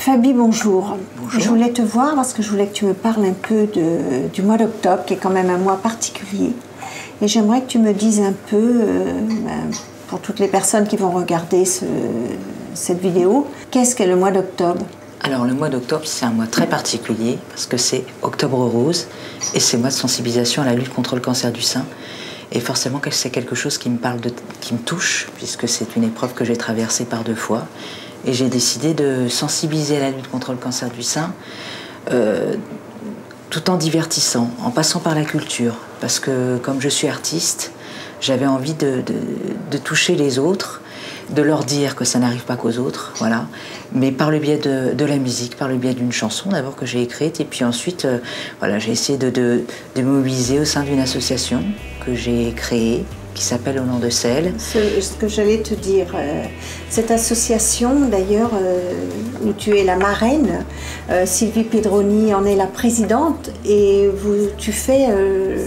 Fabi, bonjour. Bonjour. Je voulais te voir parce que je voulais que tu me parles un peu de- du mois d'octobre, qui est quand même un mois particulier. Et j'aimerais que tu me dises un peu, euh, ben, pour toutes les personnes qui vont regarder ce- cette vidéo, qu'est-ce qu'est le mois d'octobre? Alors le mois d'octobre, c'est un mois très particulier parce que c'est Octobre Rose et c'est mois de sensibilisation à la lutte contre le cancer du sein. Et forcément c'est quelque chose qui me parle, de, qui me touche puisque c'est une épreuve que j'ai traversée par deux fois. Et j'ai décidé de sensibiliser à la lutte contre le cancer du sein euh, tout en divertissant, en passant par la culture. Parce que comme je suis artiste, j'avais envie de, toucher les autres, de leur dire que ça n'arrive pas qu'aux autres, voilà. Mais par le biais de, la musique, par le biais d'une chanson d'abord que j'ai écrite, et puis ensuite, euh, voilà, j'ai essayé de, de, mobiliser au sein d'une association que j'ai créée, qui s'appelle Au nom de sel. ce, ce que j'allais te dire, euh, cette association d'ailleurs euh, où tu es la marraine, euh, Sylvie Pedroni en est la présidente et vous, tu fais,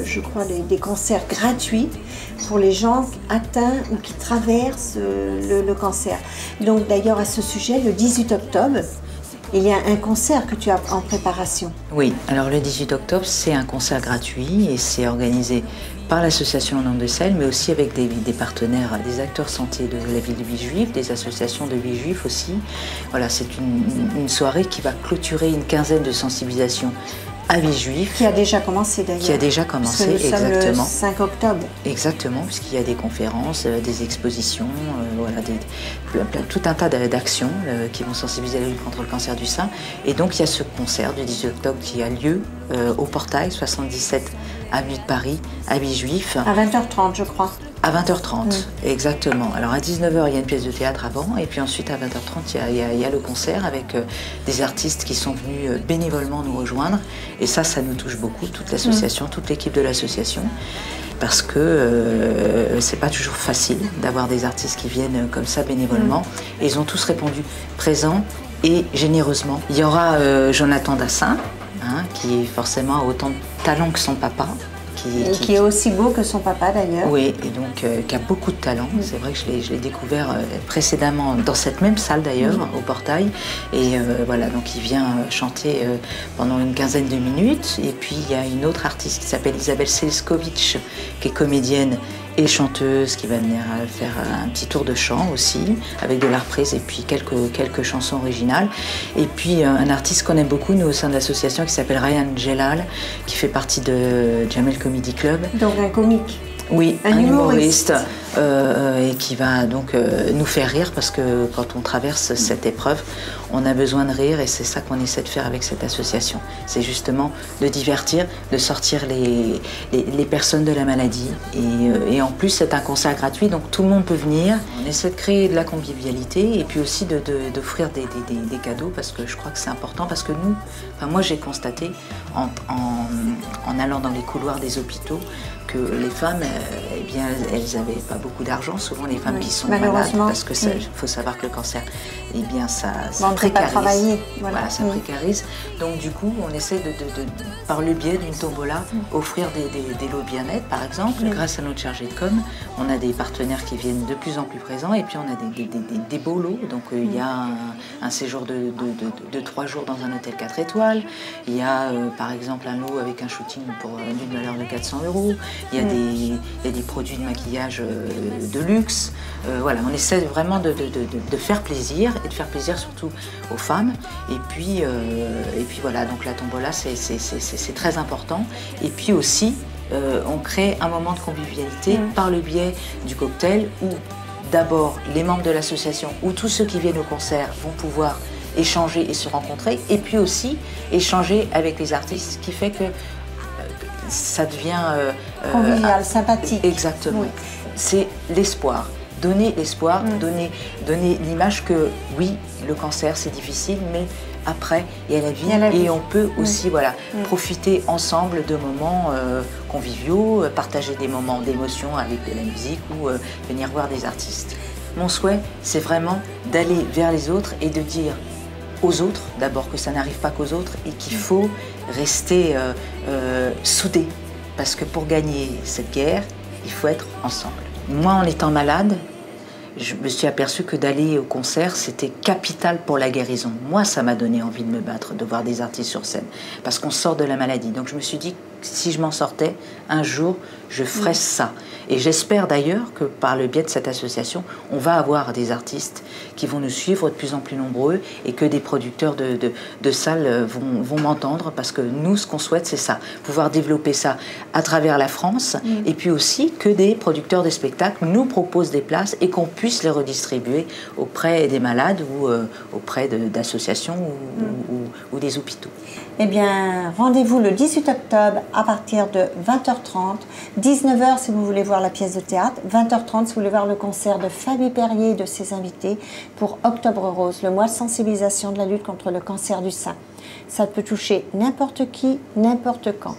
je crois, des, des concerts gratuits pour les gens atteints ou qui traversent le, le cancer. Donc d'ailleurs à ce sujet, le 18 octobre, il y a un concert que tu as en préparation. Oui, alors le 18 octobre, c'est un concert gratuit et c'est organisé par l'association nom de sel, mais aussi avec des, des partenaires, des acteurs santé de la ville de Villejuif, des associations de Villejuif aussi. Voilà, c'est une, une soirée qui va clôturer une quinzaine de sensibilisations à Villejuif. Qui a déjà commencé d'ailleurs. Qui a déjà commencé, nous exactement. le 5 octobre. Exactement, puisqu'il y a des conférences, euh, des expositions, euh, voilà, des- plein- tout un tas d'a- d'actions euh, qui vont sensibiliser à la lutte contre le cancer du sein. Et donc il y a ce concert du 18 octobre qui a lieu euh, au portail 77 avenue de Paris, à Villejuif, À 20h30, je crois. à 20h30. Exactement. Alors à 19h, il y a une pièce de théâtre avant, et puis ensuite à 20h30, il y a, il y a- le concert avec euh, des artistes qui sont venus euh, bénévolement nous rejoindre. Et ça, ça nous touche beaucoup, toute l'association, toute l'équipe de l'association. Parce que euh, c'est pas toujours facile d'avoir des artistes qui viennent euh, comme ça bénévolement. Et ils ont tous répondu présents et généreusement. Il y aura Jonathan Dassin, hein, qui forcément a autant de talent que son papa. Qui, Et qui est aussi beau que son papa d'ailleurs. oui, et donc euh, qui a beaucoup de talent. C'est vrai que je l'ai, découvert euh, précédemment dans cette même salle d'ailleurs, au portail. Et euh, voilà, donc il vient chanter pendant une quinzaine de minutes. Et puis il y a une autre artiste qui s'appelle Isabelle Selskovic, qui est comédienne et chanteuse, qui va venir euh, faire un petit tour de chant aussi, avec de la reprise et puis quelques, quelques chansons originales. Et puis euh, un artiste qu'on aime beaucoup, nous, au sein de l'association, qui s'appelle Ryan Jelal, qui fait partie de Jamel Comedy Club. Donc un comique. Oui, Un un, humoriste. humoriste, euh, et qui va donc euh, nous faire rire parce que quand on traverse cette épreuve, on a besoin de rire et c'est ça qu'on essaie de faire avec cette association. C'est justement de divertir, de sortir les, les, personnes de la maladie. Et, euh, et en plus, c'est un concert gratuit, donc tout le monde peut venir. On essaie de créer de la convivialité et puis aussi d'offrir des, des- cadeaux parce que je crois que c'est important parce que nous, enfin moi j'ai constaté en, en- allant dans les couloirs des hôpitaux que les femmes, eh bien, elles n'avaient pas beaucoup d'argent. Souvent, les femmes Oui, qui sont malades, parce que Oui. faut savoir que le cancer, eh bien, ça, précarise. voilà. Voilà, ça Oui. précarise. Donc, du coup, on essaie de, de- de- par le biais d'une tombola, offrir des, des- des lots bien-être, par exemple. Grâce à notre chargé de com, on a des partenaires qui viennent de plus en plus présents, et puis on a des, des- des- des- des beaux lots. Donc, euh, il y a un, un séjour de, de, de- de trois jours dans un hôtel 4 étoiles. Il y a, euh, par exemple, un lot avec un shooting pour euh, d'une valeur de 400 euros. Il y a, des, il y a des produits de maquillage euh, de luxe. Euh, voilà, on essaie vraiment de, de- de- de- de faire plaisir et de faire plaisir surtout aux femmes. Et puis, euh, et puis voilà, donc la tombola, c'est- très important. Et puis aussi, euh, on crée un moment de convivialité par le biais du cocktail où d'abord les membres de l'association ou tous ceux qui viennent au concert vont pouvoir échanger et se rencontrer, et puis aussi échanger avec les artistes, ce qui fait que ça devient Convivial, sympathique. Exactement. Oui. C'est l'espoir. Donner l'espoir, donner, donner l'image que oui, le cancer c'est difficile, mais après il y a la vie, Il y a la vie. et on peut aussi voilà, profiter ensemble de moments euh, conviviaux, euh, partager des moments d'émotion avec de la musique ou euh, venir voir des artistes. Mon souhait, c'est vraiment d'aller vers les autres et de dire aux autres, d'abord que ça n'arrive pas qu'aux autres et qu'il faut rester euh, soudés. Parce que pour gagner cette guerre, il faut être ensemble. Moi, en étant malade, je me suis aperçue que d'aller au concert, c'était capital pour la guérison. Moi, ça m'a donné envie de me battre, de voir des artistes sur scène, parce qu'on sort de la maladie. Donc je me suis dit, si je m'en sortais, un jour, je ferais mm. ça. Et j'espère d'ailleurs que par le biais de cette association, on va avoir des artistes qui vont nous suivre de plus en plus nombreux et que des producteurs de, de, salles euh, vont, vont m'entendre parce que nous, ce qu'on souhaite, c'est ça, pouvoir développer ça à travers la France mm. et puis aussi que des producteurs de spectacles nous proposent des places et qu'on puisse les redistribuer auprès des malades ou euh, auprès d'associations ou, mm. ou, ou des hôpitaux. Eh bien, rendez-vous le 18 octobre à partir de 20h30, 19h si vous voulez voir la pièce de théâtre, 20h30 si vous voulez voir le concert de Fabie Perrier et de ses invités pour Octobre Rose, le mois de sensibilisation de la lutte contre le cancer du sein. Ça peut toucher n'importe qui, n'importe quand.